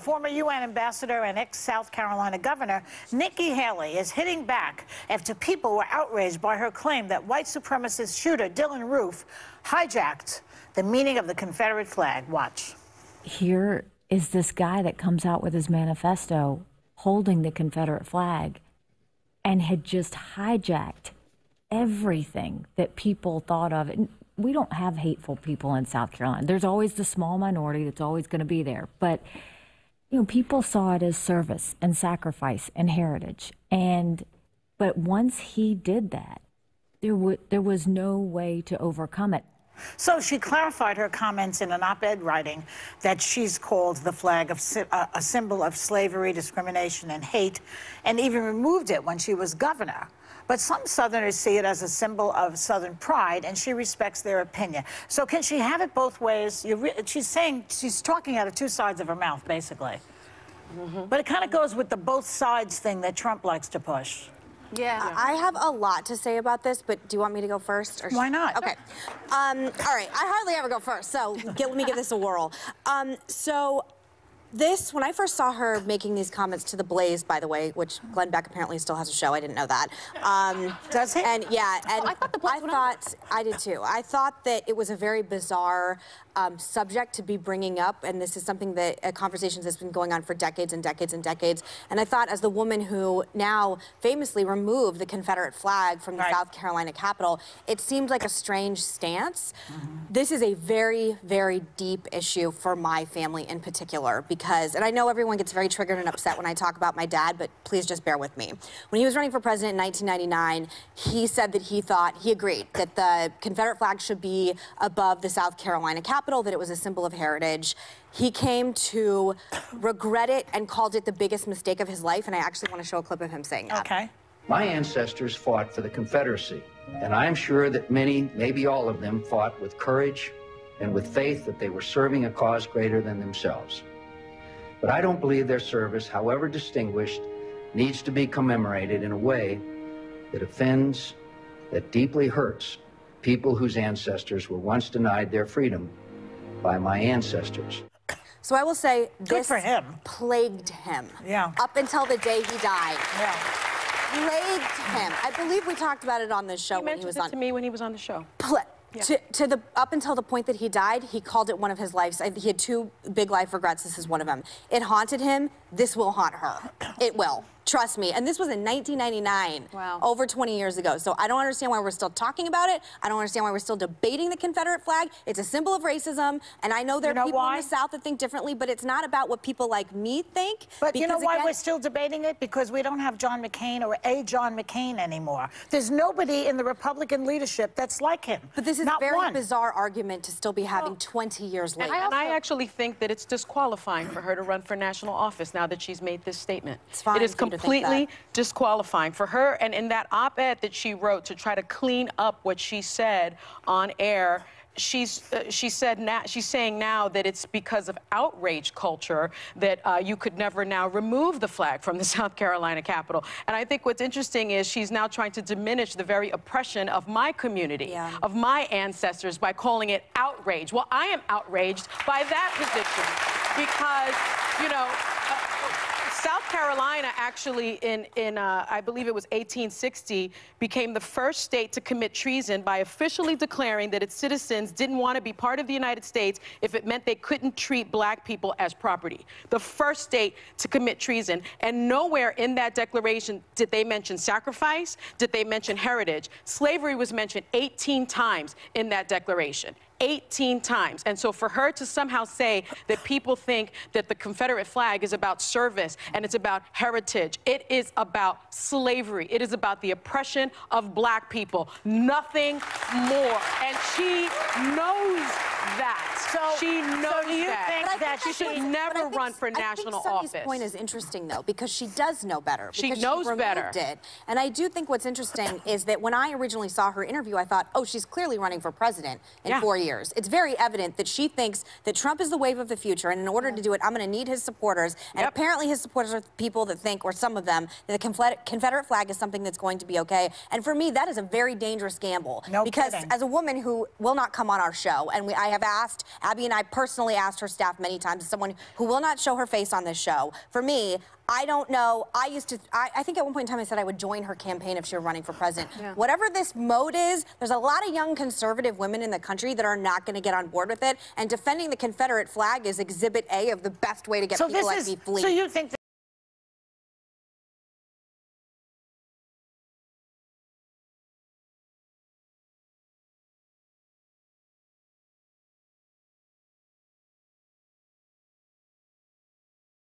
Former UN ambassador and ex-South Carolina governor Nikki Haley is hitting back after people were outraged by her claim that white supremacist shooter Dylann Roof hijacked the meaning of the Confederate flag. Watch. Here is this guy that comes out with his manifesto holding the Confederate flag and had just hijacked everything that people thought of. We don't have hateful people in South Carolina. There's always the small minority that's always going to be there. But you know, people saw it as service and sacrifice and heritage. And but once he did that, there w- there was no way to overcome it. So she clarified her comments in an op-ed writing that she's called the flag of uh, a symbol of slavery, discrimination, and hate, and even removed it when she was governor. But some Southerners see it as a symbol of Southern pride, and she respects their opinion. So can she have it both ways? she's saying, she's talking out of two sides of her mouth, basically. Mm -hmm. But it kind of goes with the both sides thing that Trump likes to push. Yeah. I have a lot to say about this, but do you want me to go first? Or Why not? Okay. Um, all right. I hardly ever go first, so get, let me give this a whirl. Um, so this, when I first saw her making these comments to The Blaze, by the way, which Glenn Beck apparently still has a show, I didn't know that. Um, Does he? And yeah, and oh, I thought, the Blaze I, thought I did too. I thought that it was a very bizarre um, subject to be bringing up, and this is something that uh, conversations has been going on for decades and decades and decades. And I thought, as the woman who now famously removed the Confederate flag from the right. South Carolina Capitol, it seemed like a strange stance. Mm -hmm. This is a very, very deep issue for my family in particular because because, and I know everyone gets very triggered and upset when I talk about my dad, but please just bear with me. When he was running for president in 1999, he said that he thought, he agreed, that the Confederate flag should be above the South Carolina Capitol, that it was a symbol of heritage. He came to regret it and called it the biggest mistake of his life, and I actually want to show a clip of him saying that. Okay. My ancestors fought for the Confederacy, and I am sure that many, maybe all of them, fought with courage and with faith that they were serving a cause greater than themselves. But I don't believe their service, however distinguished, needs to be commemorated in a way that offends, that deeply hurts people whose ancestors were once denied their freedom by my ancestors. So I will say this him. plagued him. Yeah. Up until the day he died. Yeah. Plagued him. I believe we talked about it on this show he when he was on. to me when he was on the show. Pla yeah. To, to, the up until the point that he died, he called it one of his lives. He had two big life regrets. This is one of them. It haunted him. This will haunt her. It will. Trust me. And this was in 1999. Wow. Over 20 years ago. So I don't understand why we're still talking about it. I don't understand why we're still debating the Confederate flag. It's a symbol of racism. And I know there you know are people why? in the South that think differently, but it's not about what people like me think. But you know why again, we're still debating it? Because we don't have John McCain or a John McCain anymore. There's nobody in the Republican leadership that's like him. But this is a very one. bizarre argument to still be having well, 20 years later. And I, and I actually think that it's disqualifying for her to run for national office now that she's made this statement. It's fine it is completely disqualifying for her. And in that op-ed that she wrote to try to clean up what she said on air, she's uh, she said now she's saying now that it's because of outrage culture that uh, you could never now remove the flag from the South Carolina Capitol. And I think what's interesting is she's now trying to diminish the very oppression of my community, yeah. of my ancestors, by calling it outrage. Well, I am outraged by that position because you know. South Carolina actually in, in uh, I believe it was 1860, became the first state to commit treason by officially declaring that its citizens didn't want to be part of the United States if it meant they couldn't treat black people as property. The first state to commit treason. And nowhere in that declaration did they mention sacrifice, did they mention heritage. Slavery was mentioned 18 times in that declaration. 18 times. And so for her to somehow say that people think that the Confederate flag is about service and it's about heritage, it is about slavery. It is about the oppression of black people. Nothing more. And she knows that. So she knows so you that. think that she should never run for national I think office? point is interesting though because she does know better. She knows she better. It. And I do think what's interesting is that when I originally saw her interview, I thought, oh, she's clearly running for president in yeah. four years. It's very evident that she thinks that Trump is the wave of the future, and in order to do it, I'm going to need his supporters. And yep. apparently, his supporters are people that think, or some of them, that the Confederate flag is something that's going to be okay. And for me, that is a very dangerous gamble. No because kidding. as a woman who will not come on our show, and we, I have asked, Abby and I personally asked her staff many times, someone who will not show her face on this show. For me, I don't know. I used to, I, I, think at one point in time I said I would join her campaign if she were running for president. Yeah. Whatever this mode is, there's a lot of young conservative women in the country that are not going to get on board with it. And defending the Confederate flag is exhibit A of the best way to get so people like me flee. So you think